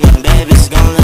but my baby's gone.